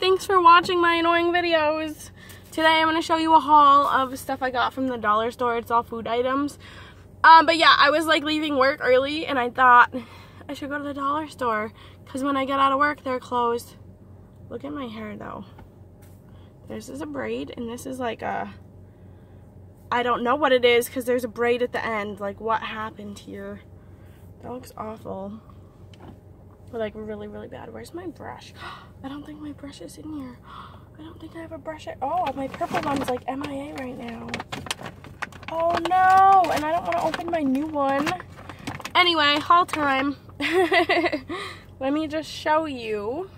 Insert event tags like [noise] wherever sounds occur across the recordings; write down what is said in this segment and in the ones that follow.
Thanks for watching my annoying videos. Today I'm going to show you a haul of stuff I got from the dollar store. It's all food items. Um, but yeah, I was like leaving work early and I thought I should go to the dollar store because when I get out of work, they're closed. Look at my hair though. This is a braid and this is like a, I don't know what it is because there's a braid at the end. Like what happened here? That looks awful like really, really bad. Where's my brush? [gasps] I don't think my brush is in here. [gasps] I don't think I have a brush at oh my purple one's like MIA right now. Oh no, and I don't want to open my new one. Anyway, haul time. [laughs] Let me just show you.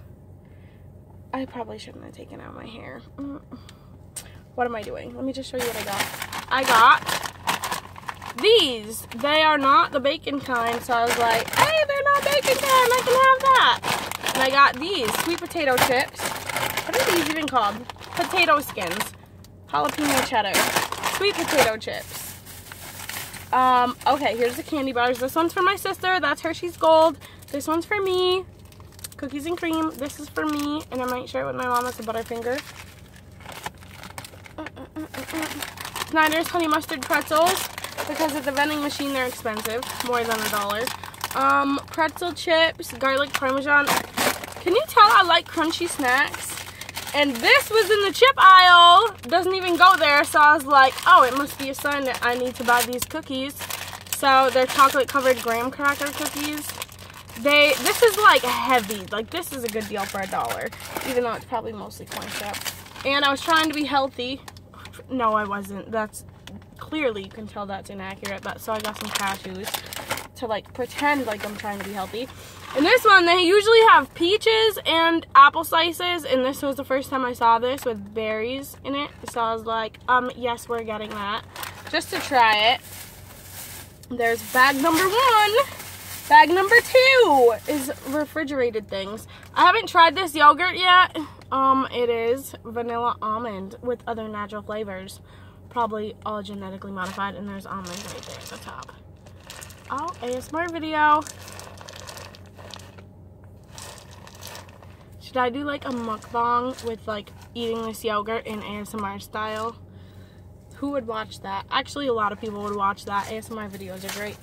I probably shouldn't have taken out my hair. Mm. What am I doing? Let me just show you what I got. I got these. They are not the bacon kind, so I was like, hey, they're not bacon kind. I can have that. And I got these sweet potato chips. What are these even called? Potato skins. Jalapeno cheddar. Sweet potato chips. Um, okay, here's the candy bars. This one's for my sister. That's Hershey's Gold. This one's for me. Cookies and cream. This is for me. And I might share it with my mom. It's a Butterfinger. Snyder's Honey Mustard Pretzels. Because at the vending machine, they're expensive. More than a dollar. Um, pretzel chips, garlic parmesan. Can you tell I like crunchy snacks? And this was in the chip aisle. Doesn't even go there. So I was like, oh, it must be a sign that I need to buy these cookies. So they're chocolate covered graham cracker cookies. They, this is like heavy. Like this is a good deal for a dollar. Even though it's probably mostly corn chip. And I was trying to be healthy. No, I wasn't. That's, clearly you can tell that's inaccurate. But so I got some cashews to like pretend like I'm trying to be healthy. In this one, they usually have peaches and apple slices, and this was the first time I saw this with berries in it. So I was like, um, yes, we're getting that. Just to try it. There's bag number one. Bag number two is refrigerated things. I haven't tried this yogurt yet. Um, it is vanilla almond with other natural flavors. Probably all genetically modified, and there's almonds right there at the top. Oh, ASMR video. Should I do like a mukbang with like eating this yogurt in ASMR style? Who would watch that? Actually, a lot of people would watch that. ASMR videos are great.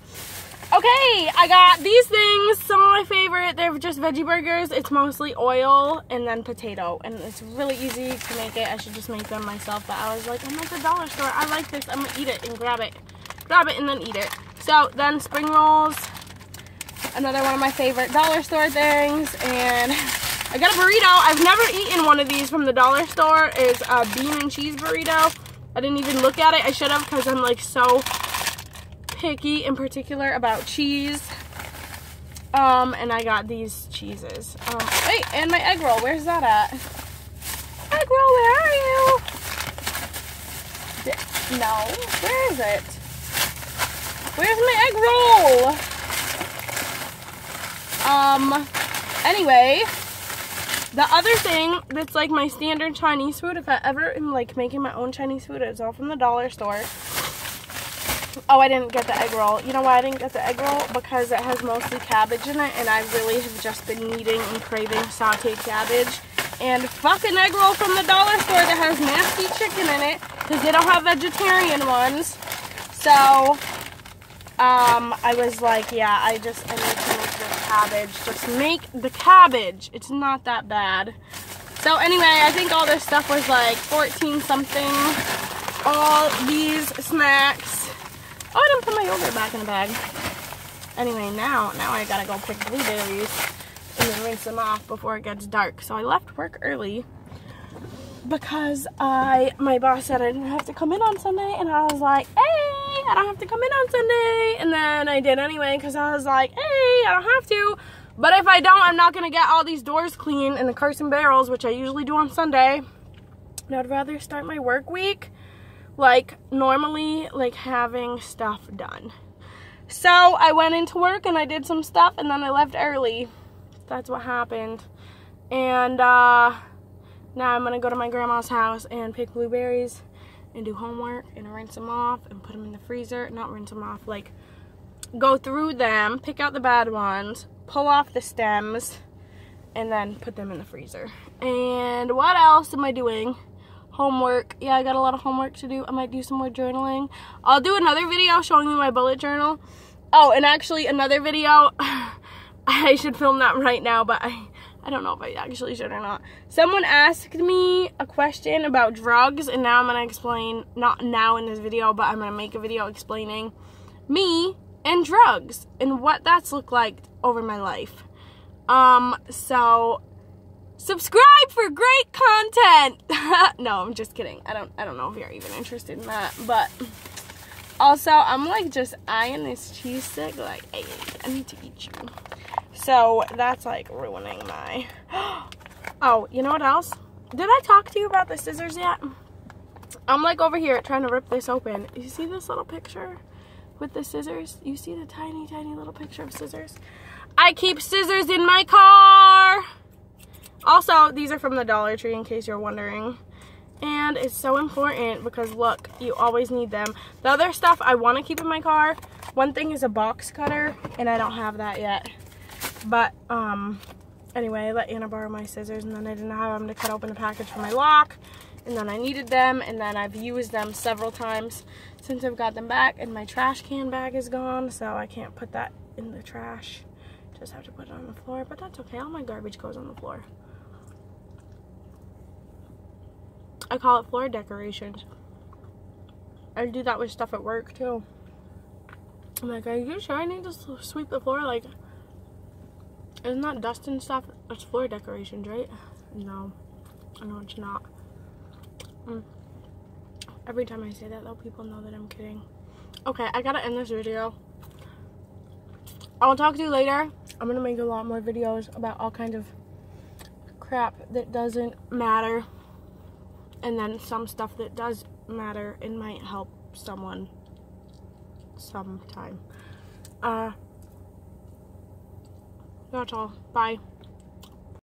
Okay, I got these things. Some of my favorite. They're just veggie burgers. It's mostly oil and then potato. And it's really easy to make it. I should just make them myself. But I was like, I'm at the dollar store. I like this. I'm going to eat it and grab it. Grab it and then eat it. So then spring rolls, another one of my favorite dollar store things, and [laughs] I got a burrito. I've never eaten one of these from the dollar store. is a bean and cheese burrito. I didn't even look at it. I should have because I'm like so picky in particular about cheese. Um, and I got these cheeses. Um, wait, and my egg roll. Where's that at? Egg roll, where are you? No, where is it? Where's my egg roll? Um, anyway, the other thing that's like my standard Chinese food, if I ever am like making my own Chinese food, it's all from the dollar store. Oh, I didn't get the egg roll. You know why I didn't get the egg roll? Because it has mostly cabbage in it, and I really have just been needing and craving sauteed cabbage. And fucking egg roll from the dollar store that has nasty chicken in it, because they don't have vegetarian ones. So, um, I was like, yeah, I just, I need to cabbage. Just make the cabbage. It's not that bad. So anyway, I think all this stuff was like 14 something. All these snacks. Oh, I didn't put my yogurt back in the bag. Anyway, now, now I gotta go pick blueberries and then rinse them off before it gets dark. So I left work early because I, my boss said I didn't have to come in on Sunday and I was like, hey, I don't have to come in on Sunday. And then I did anyway because I was like, hey, I don't have to. But if I don't, I'm not going to get all these doors clean and the Carson barrels, which I usually do on Sunday. And I'd rather start my work week like normally like having stuff done. So I went into work and I did some stuff and then I left early. That's what happened. And uh, now I'm going to go to my grandma's house and pick blueberries and do homework and rinse them off and put them in the freezer. Not rinse them off, like go through them, pick out the bad ones, pull off the stems, and then put them in the freezer. And what else am I doing? Homework. Yeah, I got a lot of homework to do. I might do some more journaling. I'll do another video showing you my bullet journal. Oh, and actually another video. [laughs] I should film that right now, but I, I don't know if I actually should or not. Someone asked me a question about drugs, and now I'm going to explain, not now in this video, but I'm going to make a video explaining me and drugs and what that's looked like over my life. Um, so subscribe for great content. [laughs] no, I'm just kidding. I don't I don't know if you're even interested in that, but also I'm like just eyeing this cheese stick like, hey, I need to eat you. So that's like ruining my [gasps] Oh, you know what else? Did I talk to you about the scissors yet? I'm like over here trying to rip this open. You see this little picture with the scissors? You see the tiny, tiny little picture of scissors? I keep scissors in my car. Also, these are from the Dollar Tree in case you're wondering. And it's so important because look, you always need them. The other stuff I want to keep in my car, one thing is a box cutter and I don't have that yet. But, um, anyway, I let Anna borrow my scissors and then I didn't have them to cut open the package for my lock. And then I needed them and then I've used them several times since I've got them back and my trash can bag is gone so I can't put that in the trash. Just have to put it on the floor, but that's okay. All my garbage goes on the floor. I call it floor decorations. I do that with stuff at work too. I'm like, are you sure I need to sweep the floor? Like, isn't that dust and stuff? It's floor decorations, right? No, I know it's not. Mm. Every time I say that though, people know that I'm kidding. Okay, I gotta end this video. I'll talk to you later. I'm gonna make a lot more videos about all kinds of crap that doesn't matter. And then some stuff that does matter and might help someone sometime. Uh, that's all. Bye.